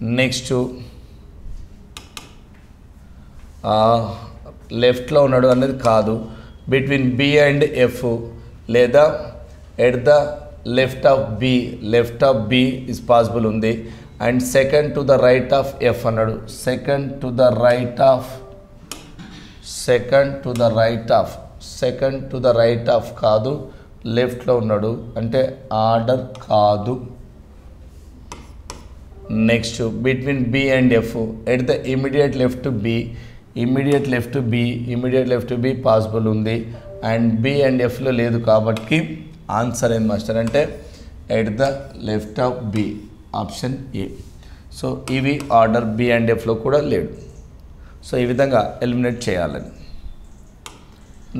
Next లెఫ్ట్లో ఉన్నాడు అనేది కాదు. బిట్వీన్ బి అండ్ ఎఫ్ లేదా at the left of B left of B is possible ఉంది. And second to the right of F అన్నాడు. Second to the right of second to the right of second to the right of కాదు. లెఫ్ట్లో ఉన్నాడు. అంటే order కాదు. Next between B and F at the immediate left B immediate left B immediate left B possible ఉంది. And B and ఎఫ్లో లేదు కాబట్టి answer ఏంది మాస్టర్ అంటే at the left of B option A so ఇవి order B and ఎఫ్లో కూడా లేడు సో ఈ విధంగా ఎలిమినేట్ చేయాలని.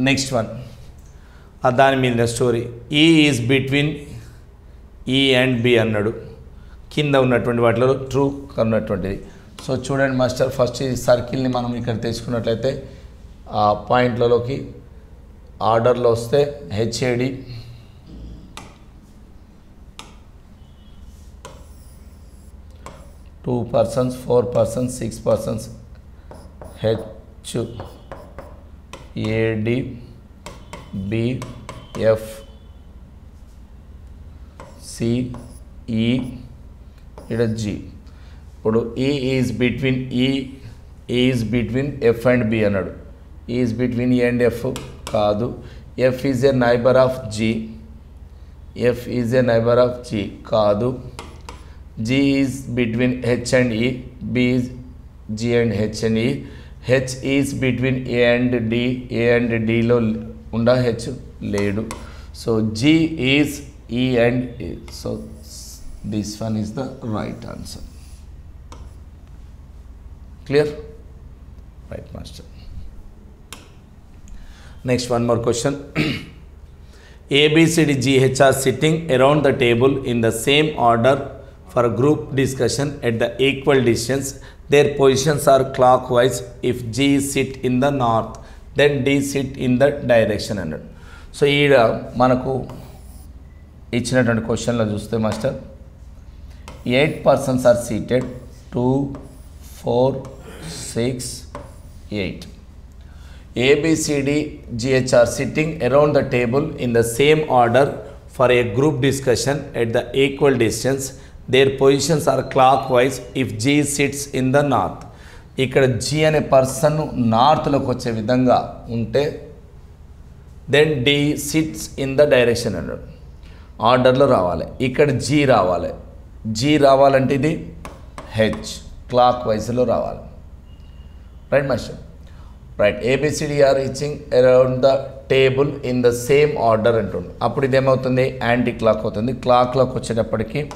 నెక్స్ట్ వన్ దాని మీద story E is between E and B అన్నాడు. కింద ఉన్నటువంటి వాటిలో ట్రూ ఉన్నటువంటిది. సో చూడండి మాస్టర్ ఫస్ట్ ఈ సర్కిల్ని మనం ఇక్కడ తెచ్చుకున్నట్లయితే ఆ పాయింట్లలోకి ఆర్డర్లో వస్తే H A D two persons four persons six persons H A D B F C E ఇక్కడ జి ఇప్పుడు E is between E is between F and B అన్నాడు. Is between E and F కాదు. F is a neighbour of G F is a neighbour of G కాదు. G is between H and E B is G and H and E H is between A and D A and డిలో ఉండ H లేడు. So G is E and so This one is the right answer clear right master next one more question ABCD GH are sitting around the table in the same order for a group discussion at the equal distance. Their positions are clockwise. If G sit in the north, then D sit in the direction అన్నాడు so ఈడ మనకు ఇచ్చినటువంటి క్వశ్చన్లో చూస్తే master eight persons are seated two four six eight A B C D G H are sitting around the table in the same order for a group discussion at the equal distance their positions are clockwise if G sits in the north ఇక్కడ G అనే person నార్త్లోకి వచ్చే విధంగా ఉంటే then D sits in the direction అన్నాడు. ఆర్డర్లో రావాలి. ఇక్కడ జీ రావాలి. జీ రావాలంటే ఇది హెచ్ క్లాక్ వైజ్లో రావాలి. Right master. Right A B C D are reaching around the table in the same order అంటుండు. అప్పుడు ఇదేమవుతుంది? యాంటీ క్లాక్ అవుతుంది. క్లాక్లోకి వచ్చేటప్పటికి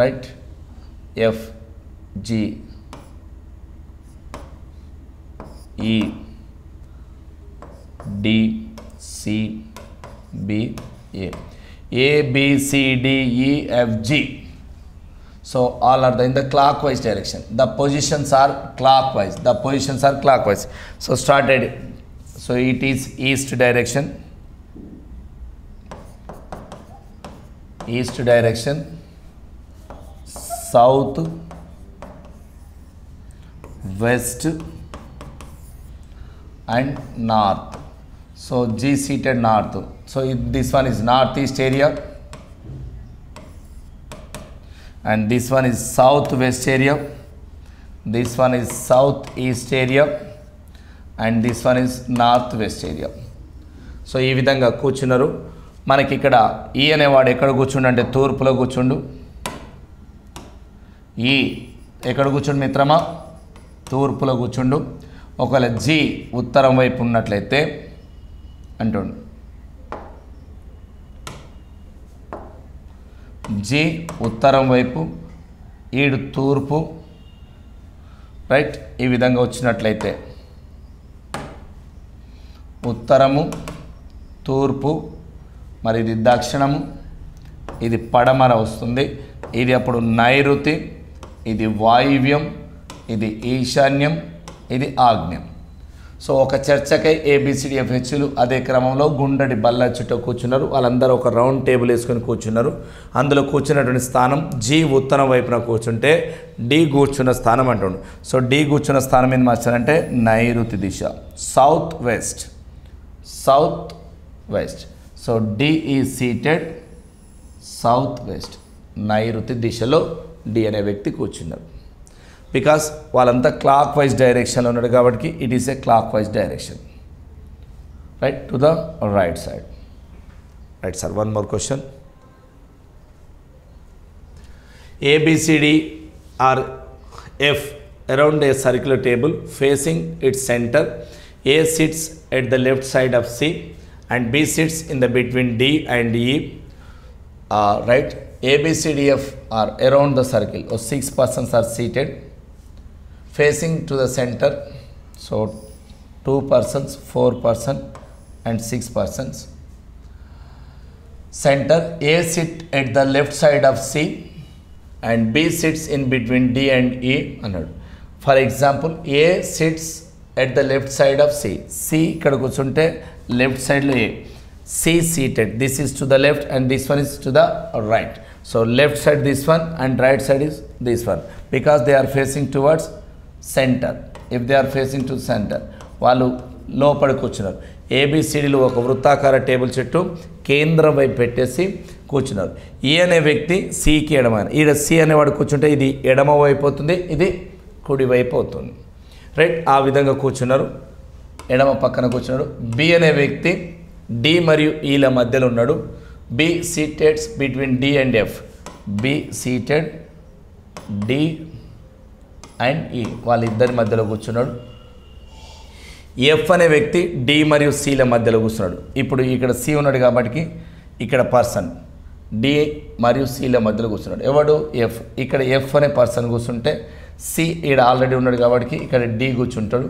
right F G E D C B A. A, B, C, D, E, F, G. So all are the, in the clockwise direction. The positions are clockwise. The positions are clockwise. So started. So it is east direction. East direction. South. West. And north. So G seated north. So it, this one is northeast area and this one is southwest area this one is southeast area and this one is northwest area so ఈ విధంగా కూర్చున్నారు మనకి ఇక్కడ ఈ అనేవాడు ఎక్కడ కూర్చుండు అంటే తూర్పులో కూర్చుండు ఈ ఎక్కడ కూర్చుండు మిత్రమా తూర్పులో కూర్చుండు ఒకవేళ జి ఉత్తరం వైపు ఉన్నట్లయితే అంటుండు. జి ఉత్తరం వైపు ఈడు తూర్పు. రైట్ ఈ విధంగా వచ్చినట్లయితే. ఉత్తరము తూర్పు మరి ఇది దక్షిణము ఇది పడమర వస్తుంది. ఇది అప్పుడు నైరుతి ఇది వాయువ్యం ఇది ఈశాన్యం ఇది ఆగ్నేయం. సో ఒక చర్చకై ఏబిసిడిఎఫ్హెచ్లు అదే క్రమంలో గుండడి బల్ల చుట్టూ కూర్చున్నారు. వాళ్ళందరూ ఒక రౌండ్ టేబుల్ వేసుకొని కూర్చున్నారు. అందులో కూర్చున్నటువంటి స్థానం జీ ఉత్తరం వైపున కూర్చుంటే డి కూర్చున్న స్థానం అంటుండు. సో డి కూర్చున్న స్థానం ఏం మార్చారంటే నైరుతి దిశ south west south west so D E seated south west నైరుతి దిశలో డి అనే వ్యక్తి కూర్చున్నారు. బికాస్ వాళ్ళంతా క్లాక్ వైజ్ డైరెక్షన్లో ఉన్నాడు కాబట్టి it is a clockwise direction right to the right side right sir one more question ABCD are F around a circular table facing its center. A sits at the left side of C and B sits in the between D and E. Uh, right? A, B, C, D, F are around the circle. Or six persons are seated Facing to the center. So two persons, four person and six persons. Center A sit at the left side of C and B sits in between D and E అన్నాడు for example A sits at the left side of C C ఇక్కడ కూర్చుంటే left సైడ్లో A C seated this is to the left and this one is to the right so left side this one and right side is this one because they are facing towards centre. If they are facing to centre వాళ్ళు లోపలికి కూర్చున్నారు ఏబిసిడీలు ఒక వృత్తాకార table చెట్టు కేంద్రం వైపు పెట్టేసి కూర్చున్నారు. ఈ అనే వ్యక్తి సికి ఎడమ ఈడ సి అనేవాడు కూర్చుంటే ఇది ఎడమ వైపు అవుతుంది ఇది కుడి వైపు అవుతుంది. రైట్ ఆ విధంగా కూర్చున్నారు. ఎడమ పక్కన కూర్చున్నాడు బి అనే వ్యక్తి డి మరియు e ఈల మధ్యలో ఉన్నాడు. B seated between D and F B seated D and E వాళ్ళిద్దరి మధ్యలో కూర్చున్నాడు. ఎఫ్ అనే వ్యక్తి డి మరియు సిల మధ్యలో కూర్చున్నాడు. ఇప్పుడు ఇక్కడ సి ఉన్నాడు కాబట్టి ఇక్కడ పర్సన్ డి మరియు సిల మధ్యలో కూర్చున్నాడు. ఎవడు? ఎఫ్ ఇక్కడ ఎఫ్ అనే పర్సన్ కూర్చుంటే సి ఈడ ఆల్రెడీ ఉన్నాడు కాబట్టి ఇక్కడ డి కూర్చుంటాడు.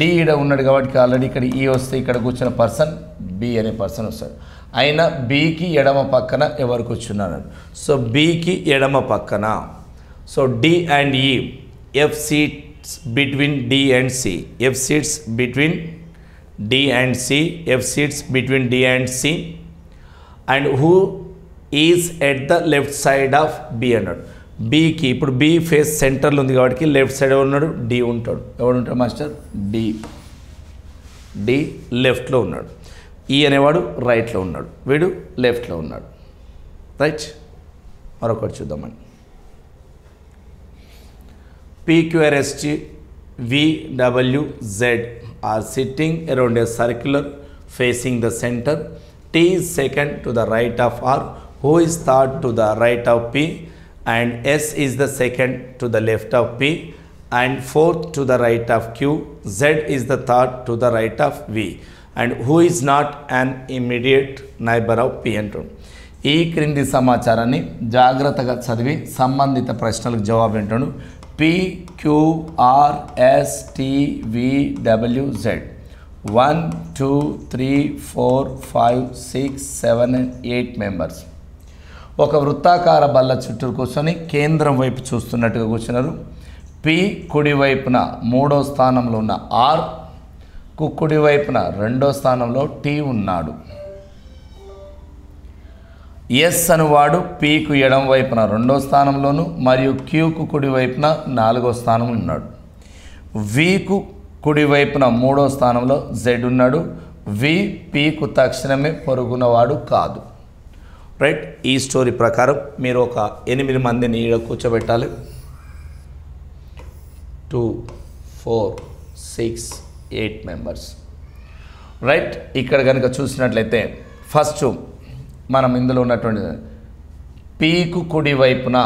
డి ఈడ ఉన్నాడు కాబట్టి ఆల్రెడీ ఇక్కడ ఈ వస్తే ఇక్కడ కూర్చున్న పర్సన్ బి అనే పర్సన్ వస్తాడు. అయినా బికి ఎడమ పక్కన ఎవరు కూర్చున్నారు? సో బికి ఎడమ పక్కన. So D and E F seats between D and C F seats between D and C F seats between D and C and who is at the left side of B అన్నాడు. బీకి ఇప్పుడు B face సెంటర్లో ఉంది కాబట్టి left side ఉన్నాడు? D ఉంటాడు. ఎవడు ఉంటాడు మాస్టర్ డి డి లెఫ్ట్లో ఉన్నాడు. ఈ అనేవాడు రైట్లో ఉన్నాడు. వీడు లెఫ్ట్లో ఉన్నాడు. రైట్ మరొకటి చూద్దామండి. PQRST VWZ are sitting around a circular facing the center. T is second to the right of R, who is third to the right of P, and S is the second to the left of P, and fourth to the right of Q. Z is the third to the right of V, and who is not an immediate neighbor of P అంటుంది ఈ క్రింది సమాచారాన్ని జాగ్రత్తగా చదివి సంబంధిత ప్రశ్నలకు జవాబు ఏంటాడు పిక్యూఆర్ఎస్టీవీడబ్ల్యూజెడ్ one two three four five six seven and eight members ఒక వృత్తాకార బల్ల చుట్టూ కూర్చొని కేంద్రం వైపు చూస్తున్నట్టుగా కూర్చున్నారు. పి కుడి వైపున మూడో స్థానంలో ఉన్న ఆర్కు వైపున రెండో స్థానంలో టీ ఉన్నాడు. ఎస్ అనువాడు పీకు ఎడం వైపున రెండో స్థానంలోను మరియు క్యూకు కుడి వైపున నాలుగో స్థానంలో ఉన్నాడు. వీకు కుడి వైపున మూడో స్థానంలో జెడ్ ఉన్నాడు. వి పీకు తక్షణమే పొరుగునవాడు కాదు. రైట్ ఈ స్టోరీ ప్రకారం మీరు ఒక ఎనిమిది మందిని ఈడ కూర్చోబెట్టాలి. Two four six eight members right ఇక్కడ కనుక చూసినట్లయితే ఫస్ట్ మనం ఇందులో ఉన్నటువంటి పీకు కుడి వైపున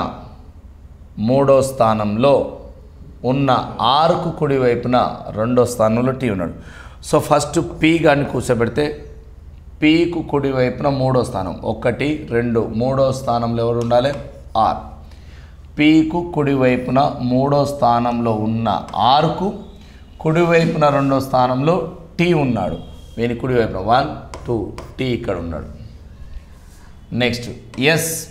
మూడో స్థానంలో ఉన్న ఆరుకు కుడి వైపున రెండో స్థానంలో టీ ఉన్నాడు. సో ఫస్ట్ పీ గాని కూర్చోబెడితే పీకు కుడి వైపున మూడో స్థానం. ఒకటి రెండు మూడో స్థానంలో ఎవరు ఉండాలి? ఆర్. పీకు కుడి వైపున మూడో స్థానంలో ఉన్న ఆరుకు కుడివైపున రెండో స్థానంలో టీ ఉన్నాడు. వీని కుడివైపున వన్ టూ టీ ఇక్కడ ఉన్నాడు. నెక్స్ట్ ఎస్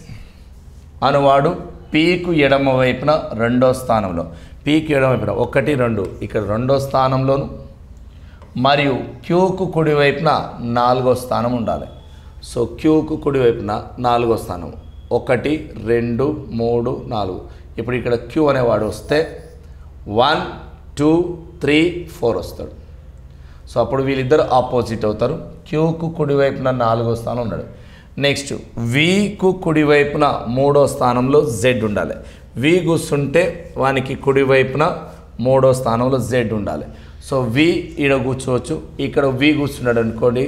అనువాడు పీకు ఎడమ వైపున రెండో స్థానంలో. పీకు ఎడమ వైపున ఒకటి రెండు. ఇక్కడ రెండో స్థానంలోను. మరియు క్యూకు కుడివైపున నాలుగో స్థానం ఉండాలి. సో క్యూకు కుడివైపున నాలుగో స్థానం. ఒకటి రెండు మూడు నాలుగు. ఇప్పుడు ఇక్కడ క్యూ అనేవాడు వస్తే వన్ టూ త్రీ ఫోర్ వస్తాడు. సో అప్పుడు వీళ్ళిద్దరు ఆపోజిట్ అవుతారు. క్యూకు కుడివైపున నాలుగో స్థానం ఉన్నాడు నెక్స్ట్ వీకు కుడివైపున మూడో స్థానంలో జెడ్ ఉండాలి. వి కూర్చుంటే వానికి కుడివైపున మూడో స్థానంలో జెడ్ ఉండాలి. సో వి ఈడ కూర్చోవచ్చు. ఇక్కడ వి కూర్చున్నాడు అనుకోండి.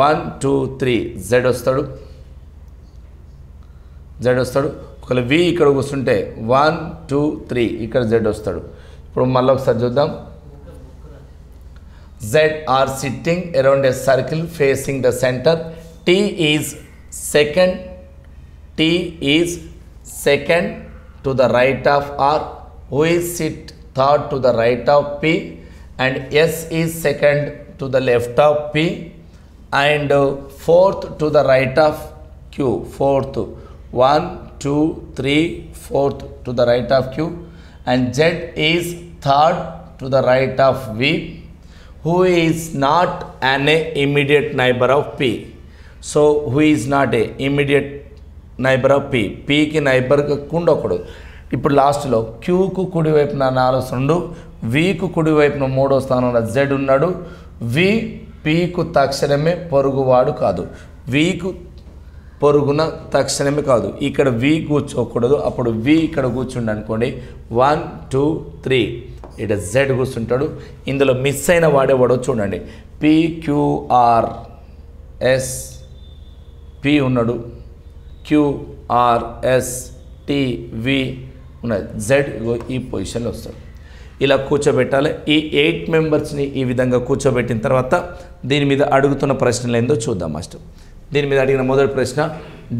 వన్ టూ త్రీ జెడ్ వస్తాడు. జెడ్ వస్తాడు. ఒకవేళ వి ఇక్కడ కూర్చుంటే వన్ టూ త్రీ ఇక్కడ జెడ్ వస్తాడు. ఇప్పుడు మళ్ళీ ఒకసారి చూద్దాం. Z are sitting around a circle facing the centre T is second. T is second to the right of R. Who is sit third to the right of P. And S is second to the left of P. And uh, fourth to the right of Q. Fourth. One, two, three, fourth to the right of Q. And Z is third to the right of V who is not an immediate neighbor of P. So who is not a immediate neighbour of P పీకి neighbour ఉండకూడదు ఇప్పుడు లాస్ట్లో క్యూకు కుడివైపున నాలుగు సుండు week కుడివైపున మూడో స్థానంలో Z ఉన్నాడు. వి పీకు తక్షణమే పొరుగువాడు కాదు. వీకు పొరుగున తక్షణమే కాదు. ఇక్కడ వి కూర్చోకూడదు. అప్పుడు వి ఇక్కడ కూర్చుండి అనుకోండి. వన్ టూ త్రీ ఇక్కడ జెడ్ కూర్చుంటాడు. ఇందులో మిస్ అయిన వాడేవాడో చూడండి. పిక్యూఆర్ ఎస్ పి ఉన్నాడు. క్యూఆర్ఎస్ టివి ఉన్నది జెడ్ ఈ పొజిషన్లో వస్తాడు. ఇలా కూర్చోబెట్టాలి. ఈ ఎయిట్ మెంబర్స్ని ఈ విధంగా కూర్చోబెట్టిన తర్వాత దీని మీద అడుగుతున్న ప్రశ్నలు ఏందో చూద్దాం మాస్టర్ దీని మీద అడిగిన మొదటి ప్రశ్న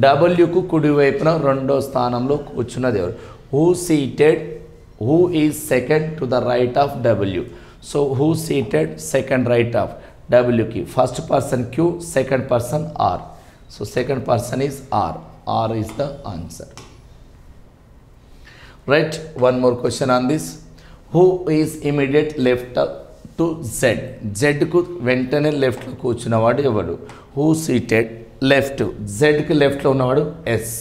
డబ్ల్యూకు కుడివైపున రెండో స్థానంలో కూర్చున్నది ఎవరు? Who seated who is second to the right of W so who seated second right of డబ్ల్యూకి first person Q second person R so second person is R R is the answer right one more question on this who is immediate left to Z జెడ్కు వెంటనే లెఫ్ట్లో కూర్చున్నవాడు ఎవడు? Who seated left జెడ్కి లెఫ్ట్లో ఉన్నవాడు yes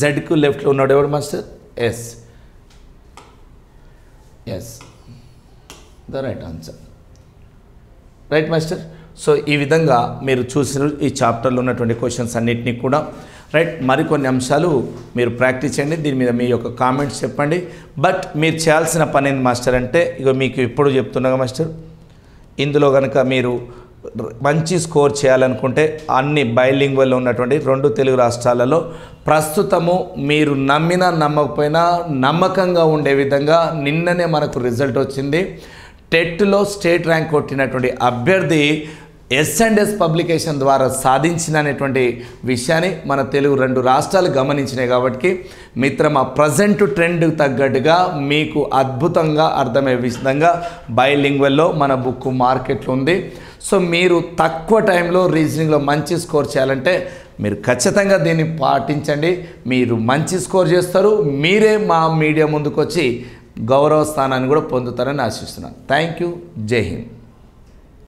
జెడ్కు లెఫ్ట్లో ఉన్నాడు ఎవడు master S S the right answer right master so ఈ విధంగా మీరు చూసిన ఈ చాప్టర్లో ఉన్నటువంటి క్వశ్చన్స్ అన్నిటినీ కూడా రైట్ మరికొన్ని అంశాలు మీరు ప్రాక్టీస్ చేయండి. దీని మీద మీ యొక్క కామెంట్స్ చెప్పండి. బట్ మీరు చేయాల్సిన పని ఏంది మాస్టర్ అంటే ఇక మీకు ఇప్పుడు చెప్తున్నాగా మాస్టర్ ఇందులో కనుక మీరు మంచి స్కోర్ చేయాలనుకుంటే అన్ని బైలింగ్వల్లో ఉన్నటువంటి రెండు తెలుగు రాష్ట్రాలలో ప్రస్తుతము మీరు నమ్మినా నమ్మకపోయినా నమ్మకంగా ఉండే విధంగా నిన్ననే మనకు రిజల్ట్ వచ్చింది. టెట్లో స్టేట్ ర్యాంక్ కొట్టినటువంటి అభ్యర్థి ఎస్ అండ్ ఎస్ పబ్లికేషన్ ద్వారా సాధించిన అనేటువంటి విషయాన్ని మన తెలుగు రెండు రాష్ట్రాలు గమనించినాయి కాబట్టి మిత్రమా ప్రజెంట్ ట్రెండ్ తగ్గట్టుగా మీకు అద్భుతంగా అర్థమయ్యే విధంగా బైలింగ్వల్లో మన బుక్ మార్కెట్లో ఉంది. సో మీరు తక్కువ టైంలో రీజనింగ్లో మంచి స్కోర్ చేయాలంటే మీరు ఖచ్చితంగా దీన్ని పాటించండి. మీరు మంచి స్కోర్ చేస్తారు. మీరే మా మీడియా ముందుకు వచ్చి గౌరవ స్థానాన్ని కూడా పొందుతారని ఆశిస్తున్నాను. థ్యాంక్ యూ జై హింద్